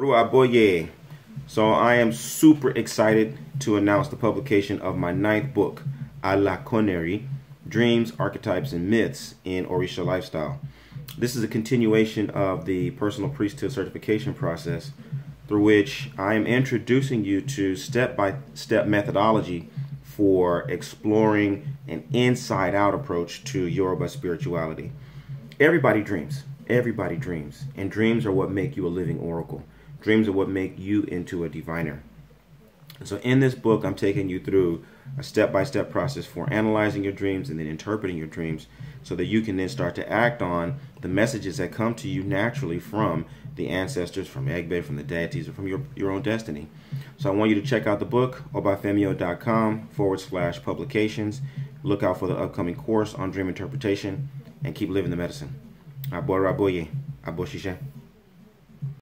Ruaboye. So I am super excited to announce the publication of my ninth book, Alakoneri, Dreams, Archetypes, and Myths in Orisa Lifestyle. This is a continuation of the personal priesthood certification process through which I am introducing you to step-by-step methodology for exploring an inside-out approach to Yoruba spirituality. Everybody dreams. Everybody dreams. And dreams are what make you a living oracle. Dreams are what make you into a diviner. So in this book, I'm taking you through a step-by-step -step process for analyzing your dreams and then interpreting your dreams so that you can then start to act on the messages that come to you naturally from the ancestors, from Egbe, from the deities, or from your, your own destiny. So I want you to check out the book, obafemio.com forward slash publications. Look out for the upcoming course on dream interpretation and keep living the medicine. Aboraboye. Aboshisha.